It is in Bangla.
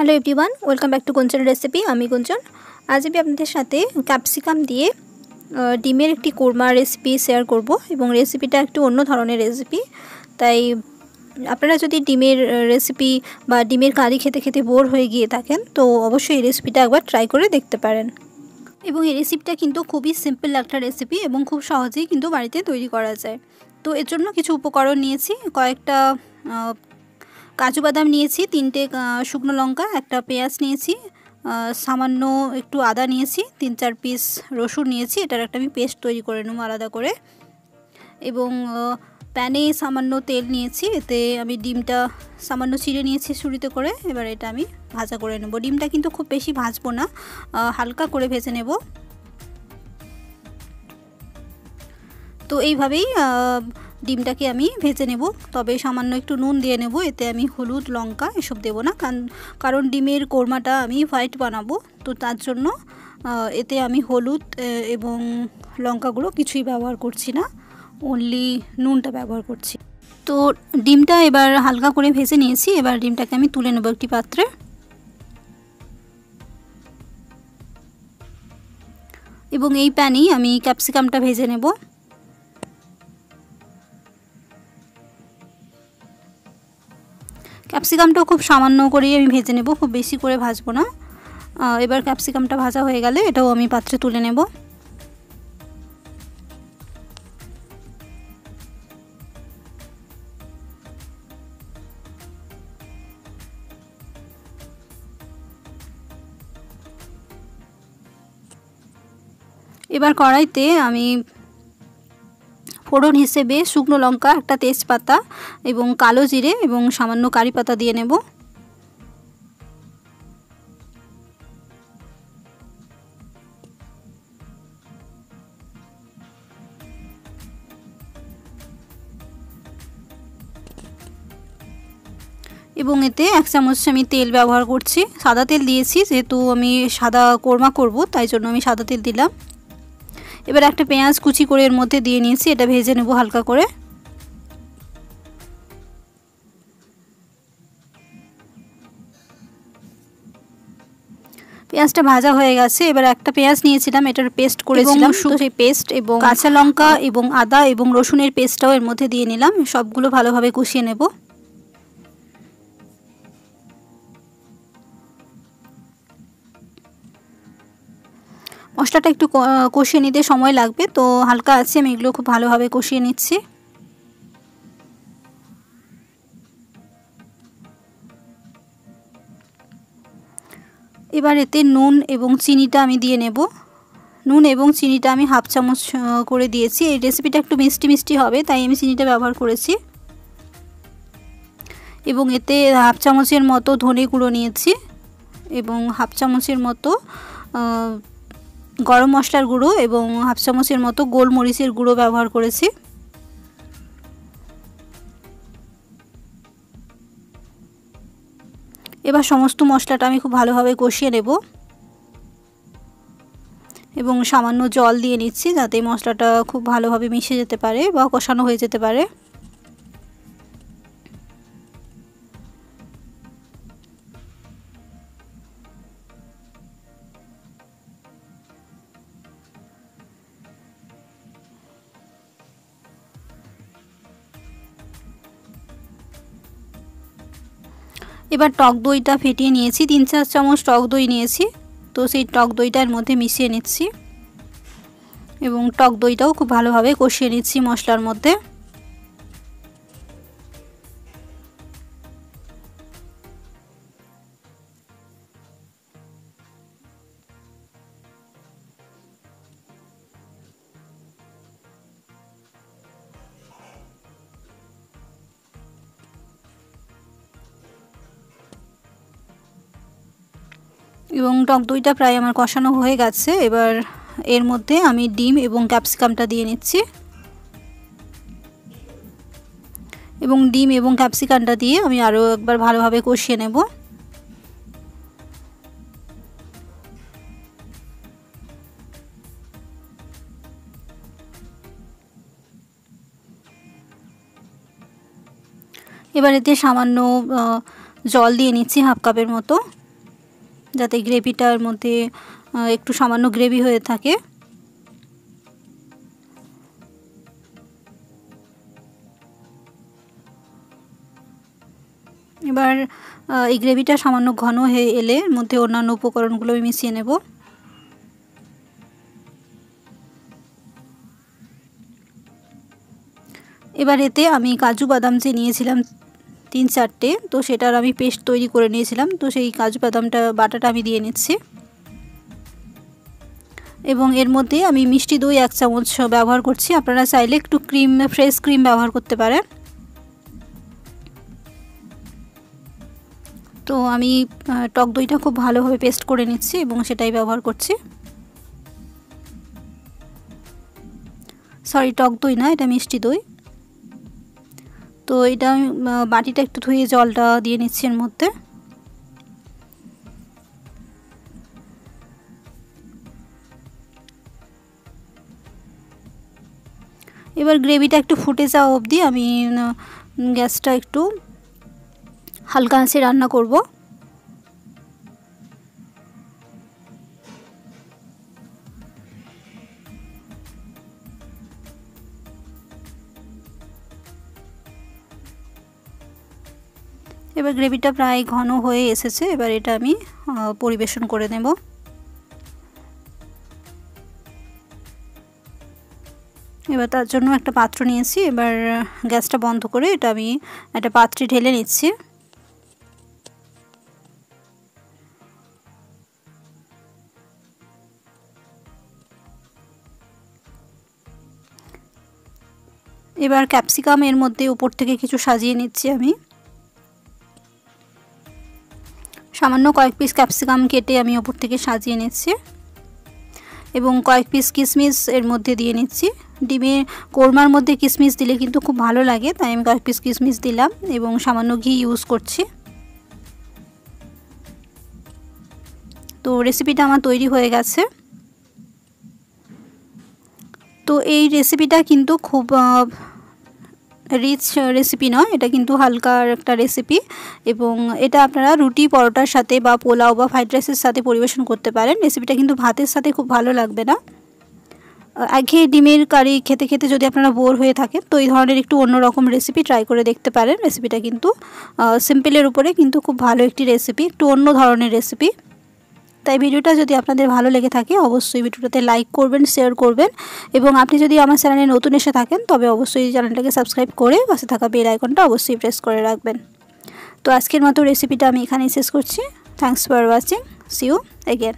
Hello everyone welcome back to Kunchan recipe আমি কুঞ্চন আজ আমি আপনাদের সাথে ক্যাপসিকাম দিয়ে ডিমের একটি কোরমা রেসিপি শেয়ার করব এবং রেসিপিটা একটু অন্য ধরনের রেসিপি তাই আপনারা যদি ডিমের রেসিপি বা ডিমের কারি খেতে খেতে বোর হয়ে গিয়ে থাকেন, তো অবশ্যই এই রেসিপিটা একবার ট্রাই করে দেখতে পারেন। এবং এই রেসিপিটা কিন্তু খুবই সিম্পল একটা রেসিপি এবং খুব সহজেই কিন্তু বাড়িতে তৈরি করা যায়। তো এর জন্য কিছু উপকরণ নিয়েছি, কয়েকটা কাজু বাদাম নিয়েছি, তিনটে শুকনো লঙ্কা, একটা পেঁয়াজ নিয়েছি সামান্য একটু আদা নিয়েছি, তিন চার পিস রসুন নিয়েছি, এটার একটা আমি পেস্ট তৈরি করে নেব আলাদা করে। এবং প্যানে সামান্য তেল নিয়েছি, এতে আমি ডিমটা সামান্য ছিঁড়ে নিয়েছি ছুরিতে করে, এবার এটা আমি ভাজা করে নেব। ডিমটা কিন্তু খুব বেশি ভাজবো না হালকা করে ভেজে নেব। তো এইভাবেই ডিমটাকে আমি ভেজে নেব। তবে সামান্য একটু নুন দিয়ে নেব, এতে আমি হলুদ, লঙ্কা এসব দেব না। কারণ ডিমের কোরমাটা আমি হোয়াইট বানাবো। তো তার জন্য এতে আমি হলুদ এবং লঙ্কাগুলো কিছুই ব্যবহার করছি না। অনলি নুনটা ব্যবহার করছি। তো ডিমটা এবার হালকা করে ভেজে নিয়েছি। এবার ডিমটাকে আমি তুলে নেব একটি পাত্রে। এবং এই প্যানেই আমি ক্যাপসিকামটা ভেজে নেব। ক্যাপসিকামটাও খুব সামান্য করেই আমি ভেজে নেব, খুব বেশি করে ভাজবো না। এবার ক্যাপসিকামটা ভাজা হয়ে গেলে এটাও আমি পাত্রে তুলে নেব। এবার কড়াইতে আমি ফোড়ন হিসেবে শুকনো লঙ্কা, একটা তেজপাতা এবং কালো জিরে এবং সামান্য কারি পাতা দিয়ে নেব। এবং এতে এক চামচ আমি তেল ব্যবহার করছি। সাদা তেল দিয়েছি, যেহেতু আমি সাদা কোরমা করব, তাই জন্য আমি সাদা তেল দিলাম। এবার একটা পেঁয়াজ কুচি করে এর মধ্যে দিয়ে নিয়েছি এটা ভেজে নেব হালকা করে। পেঁয়াজটা ভাজা হয়ে গেছে এবার একটা পেঁয়াজ নিয়েছিলাম এটার পেস্ট করেছিলাম। তো সেই পেস্ট এবং কাঁচা লঙ্কা এবং আদা এবং রসুনের পেস্টটাও এর মধ্যে দিয়ে নিলাম সবগুলো ভালোভাবে কষিয়ে নেব। মশলাটা একটু কষিয়ে নিতে সময় লাগবে। তো হালকা আছে, আমি এগুলো খুব ভালোভাবে কষিয়ে নিচ্ছি। এবার এতে নুন এবং চিনিটা আমি দিয়ে নেব। নুন এবং চিনিটা আমি হাফ চামচ করে দিয়েছি। এই রেসিপিটা একটু মিষ্টি মিষ্টি হবে, তাই আমি চিনিটা ব্যবহার করেছি। এবং এতে হাফ চামচের মতো ধনে গুঁড়ো নিয়েছি এবং হাফ চামচের মতো গরম মশলার গুঁড়ো এবং হাফ চামচের মতো গোলমরিচের গুঁড়ো ব্যবহার করেছি। এবার সমস্ত মশলাটা আমি খুব ভালোভাবে কষিয়ে নেব এবং সামান্য জল দিয়ে নিচ্ছি যাতে মশলাটা খুব ভালোভাবে মিশে যেতে পারে বা কষানো হয়ে যেতে পারে। এবার টক দইটা ফেটিয়ে নিয়েছি, তিন চার চামচ টক দই নিয়েছি। তো সেই টক দইটার মধ্যে মিশিয়ে নিচ্ছি এবং টক দইটাও খুব ভালোভাবে কষিয়ে নিচ্ছি মশলার মধ্যে। এবং টক দইটা প্রায় আমার কষানো হয়ে গেছে। এবার এর মধ্যে আমি ডিম এবং ক্যাপসিকামটা দিয়ে নিচ্ছি। এবং ডিম এবং ক্যাপসিকামটা দিয়ে আমি আরও একবার ভালোভাবে কষিয়ে নেব। এবার এতে সামান্য জল দিয়ে নিচ্ছি হাফ কাপের মতো। যাতে গ্রেভিটার মধ্যে একটু সামান্য গ্রেভি হয়ে থাকে। এবার এই গ্রেভিটা সামান্য ঘন হয়ে এলে মধ্যে অন্যান্য উপকরণগুলো আমি মিশিয়ে নেব। এবার এতে আমি কাজু বাদাম যে নিয়েছিলাম তিন চারটে, তো সেটার আমি পেস্ট তৈরি করে নিয়েছিলাম। তো সেই কাজু বাদামটা, বাটাটা আমি দিয়ে নিচ্ছি। এবং এর মধ্যে আমি মিষ্টি দই এক চামচ ব্যবহার করছি। আপনারা চাইলে একটু ক্রিম, ফ্রেশ ক্রিম ব্যবহার করতে পারেন। তো আমি টক দইটা খুব ভালোভাবে পেস্ট করে নিচ্ছি এবং সেটাই ব্যবহার করছি। সরি, টক দই না, এটা মিষ্টি দই। তো এটা আমি বাটিটা একটু ধুয়ে জলটা দিয়ে নিচ্ছি এর মধ্যে। এবার গ্রেভিটা একটু ফুটে যাওয়া অবধি আমি গ্যাসটা একটু হালকা আঁচে রান্না করব। এবার গ্রেভিটা প্রায় ঘন হয়ে এসেছে, এবার এটা আমি পরিবেশন করে নেব। এবার তার জন্য একটা পাত্র নিয়েছি, এবার গ্যাসটা বন্ধ করে এটা আমি একটা পাত্রে ঢেলে নিচ্ছি। এবার ক্যাপসিকাম এর মধ্যে উপর থেকে কিছু সাজিয়ে নিচ্ছি আমি। সামান্য কয়েক পিস ক্যাপসিকাম কেটে আমি ওপর থেকে সাজিয়ে নিচ্ছি। এবং কয়েক পিস কিশমিশ এর মধ্যে দিয়ে নিচ্ছি। ডিমে কোরমার মধ্যে কিশমিশ দিলে কিন্তু খুব ভালো লাগে, তাই আমি কয়েক পিস কিশমিশ দিলাম এবং সামান্য ঘি ইউজ করছি। তো রেসিপিটা আমার তৈরি হয়ে গেছে। তো এই রেসিপিটা কিন্তু খুব রিচ রেসিপি নয়, এটা কিন্তু হালকার একটা রেসিপি এবং এটা আপনারা রুটি, পরোটার সাথে বা পোলাও বা ফ্রাইড রাইসের সাথে পরিবেশন করতে পারেন। রেসিপিটা কিন্তু ভাতের সাথে খুব ভালো লাগবে না। একঘেয়ে ডিমের কারি খেতে খেতে যদি আপনারা বোর হয়ে থাকেন, তো এই ধরনের একটু অন্যরকম রেসিপি ট্রাই করে দেখতে পারেন। রেসিপিটা কিন্তু সিম্পলের উপরে কিন্তু খুব ভালো একটি রেসিপি একটু অন্য ধরনের রেসিপি তাই ভিডিওটা যদি আপনাদের ভালো লেগে থাকে, অবশ্যই ভিডিওটাতে লাইক করবেন শেয়ার করবেন এবং আপনি যদি আমার চ্যানেলে নতুন এসে থাকেন, তবে অবশ্যই চ্যানেলটাকে সাবস্ক্রাইব করে পাশে থাকা বেল আইকনটা অবশ্যই প্রেস করে রাখবেন। তো আজকের মতো রেসিপিটা আমি এখানেই শেষ করছি। Thanks for watching see you again